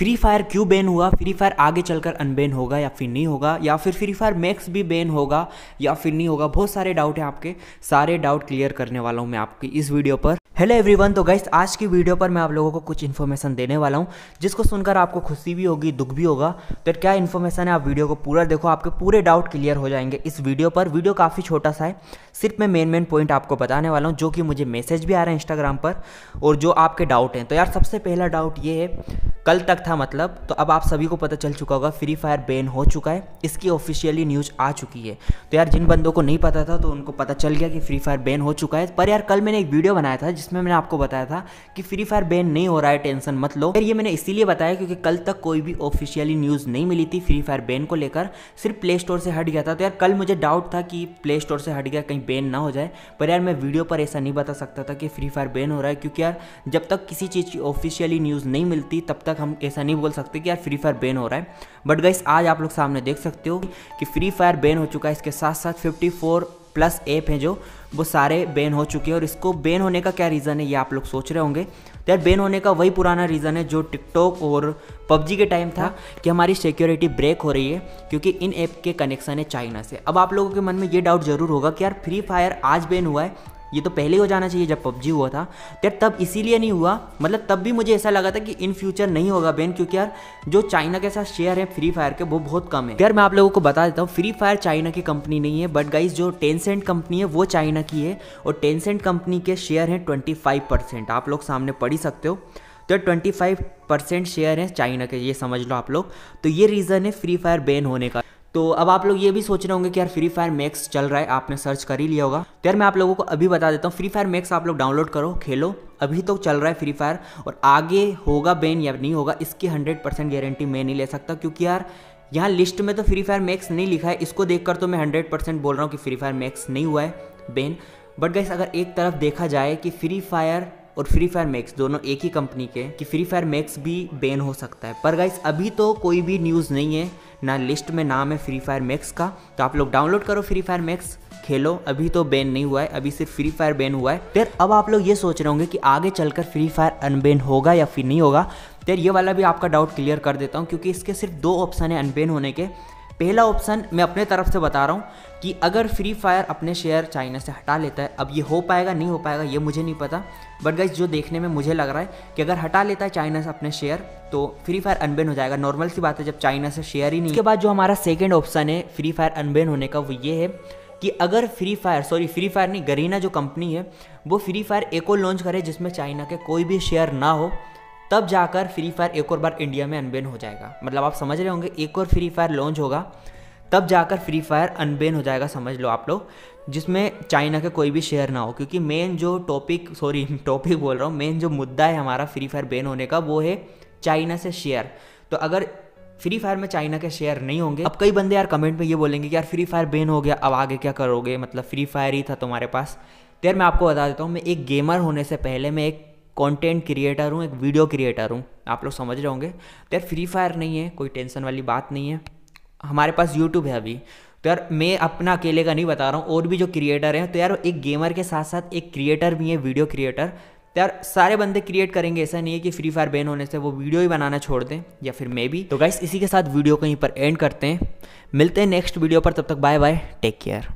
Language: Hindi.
फ्री फायर क्यों बैन हुआ? फ्री फायर आगे चलकर अनबैन होगा या फिर नहीं होगा? या फिर फ्री फायर मैक्स भी बैन होगा या फिर नहीं होगा? बहुत सारे डाउट हैं आपके। सारे डाउट क्लियर करने वाला हूँ मैं आपकी इस वीडियो पर। हेलो एवरीवन तो गाइस आज की वीडियो पर मैं आप लोगों को कुछ इन्फॉर्मेशन देने वाला हूँ, जिसको सुनकर आपको खुशी भी होगी, दुख भी होगा। तो क्या इन्फॉर्मेशन है? आप वीडियो को पूरा देखो, आपके पूरे डाउट क्लियर हो जाएँगे इस वीडियो पर। वीडियो काफ़ी छोटा सा है। सिर्फ़ मैं मेन मेन पॉइंट आपको बताने वाला हूँ, जो कि मुझे मैसेज भी आ रहा है इंस्टाग्राम पर, और जो आपके डाउट हैं। तो यार, सबसे पहला डाउट ये है कल तक था मतलब तो अब आप सभी को पता चल चुका होगा फ्री फायर बैन हो चुका है। इसकी ऑफिशियली न्यूज़ आ चुकी है। तो यार, जिन बंदों को नहीं पता था तो उनको पता चल गया कि फ्री फायर बैन हो चुका है। पर यार, कल मैंने एक वीडियो बनाया था, जिसमें मैंने आपको बताया था कि फ्री फायर बैन नहीं हो रहा है टेंशन मत लो। यार ये मैंने इसीलिए बताया क्योंकि कल तक कोई भी ऑफिशियली न्यूज़ नहीं मिली थी फ्री फायर बैन को लेकर। सिर्फ़ प्ले स्टोर से हट गया था। तो यार, कल मुझे डाउट था कि प्ले स्टोर से हट गया, कहीं बैन ना हो जाए। पर यार, मैं वीडियो पर ऐसा नहीं बता सकता था कि फ्री फायर बैन हो रहा है। क्योंकि यार, जब तक किसी चीज़ की ऑफिशियली न्यूज़ नहीं मिलती, तब तक हम ऐसा नहीं बोल बोल सकते कि यार फ्री फायर बैन हो रहा है। बट गाइस आज आप लोग सामने देख सकते हो कि फ्री फायर बैन हो चुका है। इसके साथ साथ 54 प्लस ऐप हैं जो, वो सारे बैन हो चुके हैं और इसको बैन होने का क्या रीज़न है, ये आप लोग सोच रहे होंगे। तो यार बैन होने का वही पुराना रीज़न है जो टिकटॉक और पबजी के टाइम था कि हमारी सिक्योरिटी ब्रेक हो रही है क्योंकि इन ऐप के कनेक्शन है चाइना से। अब आप लोगों के मन में ये डाउट ज़रूर होगा कि यार फ्री फायर आज बैन हुआ है ये तो पहले ही हो जाना चाहिए जब पबजी हुआ था। यार, तब इसीलिए नहीं हुआ। मतलब तब भी मुझे ऐसा लगा था कि इन फ्यूचर नहीं होगा बैन क्योंकि यार, जो चाइना के साथ शेयर है फ्री फायर के, वो बहुत कम है। यार, मैं आप लोगों को बता देता हूँ फ्री फायर चाइना की कंपनी नहीं है बट गाइज़ जो टेंसेंट कंपनी है, वो चाइना की है, और टेंसेंट कंपनी के शेयर हैं ट्वेंटी आप लोग सामने पढ़ ही सकते हो। तो ट्वेंटी फाइव परसेंट शेयर है चाइना के, ये समझ लो आप लोग। तो ये रीज़न है फ्री फायर बैन होने का। तो अब आप लोग ये भी सोच रहे होंगे कि यार फ्री फायर मैक्स चल रहा है, आपने सर्च कर ही लिया होगा। तो यार मैं आप लोगों को अभी बता देता हूँ फ्री फायर मैक्स आप लोग डाउनलोड करो, खेलो, अभी तो चल रहा है फ्री फायर और आगे होगा बैन या नहीं होगा, इसकी हंड्रेड परसेंट गारंटी मैं नहीं ले सकता क्योंकि यार यहाँ लिस्ट में तो फ्री फायर मैक्स नहीं लिखा है, इसको देखकर तो मैं हंड्रेड परसेंट बोल रहा हूँ कि फ्री फायर मैक्स नहीं हुआ है बैन बट गाइस अगर एक तरफ़ देखा जाए कि फ्री फायर और फ्री फायर मैक्स दोनों एक ही कंपनी के कि फ्री फायर मैक्स भी बैन हो सकता है। पर गाइस अभी तो कोई भी न्यूज़ नहीं है ना लिस्ट में नाम है फ्री फायर मैक्स का। तो आप लोग डाउनलोड करो फ्री फायर मैक्स खेलो। अभी तो बैन नहीं हुआ है, अभी सिर्फ़ फ्री फायर बैन हुआ है। फिर अब आप लोग ये सोच रहे होंगे कि आगे चलकर फ्री फायर अनबैन होगा या फिर नहीं होगा। फिर ये वाला भी आपका डाउट क्लियर कर देता हूँ, क्योंकि इसके सिर्फ़ दो ऑप्शन है अनबैन होने के। पहला ऑप्शन मैं अपने तरफ़ से बता रहा हूँ कि अगर फ्री फायर अपने शेयर चाइना से हटा लेता है, अब ये हो पाएगा, नहीं हो पाएगा, ये मुझे नहीं पता। बट गाइज़ जो देखने में मुझे लग रहा है कि अगर हटा लेता है चाइना से अपने शेयर तो फ्री फायर अनबेन हो जाएगा। नॉर्मल सी बात है, जब चाइना से शेयर ही नहीं। उसके बाद जो हमारा सेकेंड ऑप्शन है फ्री फायर अनबेन होने का, वो ये है कि अगर Free Fire sorry Free Fire नहीं गरीना जो कंपनी है, वो फ्री फायर एक लॉन्च करे जिसमें चाइना के कोई भी शेयर ना हो तब जाकर फ्री फायर एक और बार इंडिया में अनबेन हो जाएगा। मतलब आप समझ रहे होंगे, एक और फ्री फायर लॉन्च होगा, तब जाकर फ्री फायर अनबेन हो जाएगा, समझ लो आप लोग, जिसमें चाइना का कोई भी शेयर ना हो। क्योंकि मेन जो टॉपिक सॉरी टॉपिक बोल रहा हूँ मेन जो मुद्दा है हमारा फ्री फायर बैन होने का, वो है चाइना से शेयर तो अगर फ्री फायर में चाइना के शेयर नहीं होंगे, अब कई बंदे यार कमेंट में ये बोलेंगे कि यार फ्री फायर बैन हो गया, अब आगे क्या करोगे? मतलब फ्री फायर ही था तुम्हारे पास। तो यार मैं आपको बता देता हूँ, मैं एक गेमर होने से पहले मैं एक कंटेंट क्रिएटर हूँ, एक वीडियो क्रिएटर हूँ। आप लोग समझ रहे होंगे। तो यार फ्री फायर नहीं है, कोई टेंशन वाली बात नहीं है। हमारे पास यूट्यूब है अभी। तो यार, मैं अपना अकेले का नहीं बता रहा हूँ, और भी जो क्रिएटर हैं तो यार, एक गेमर के साथ साथ एक क्रिएटर भी है वीडियो क्रिएटर तो यार, सारे बंदे क्रिएट करेंगे, ऐसा नहीं है कि फ्री फायर बैन होने से वो वीडियो ही बनाना छोड़ दें, या फिर मे भी। तो गाइस इसी के साथ वीडियो कहीं पर एंड करते हैं। मिलते हैं नेक्स्ट वीडियो पर, तब तक बाय बाय टेक केयर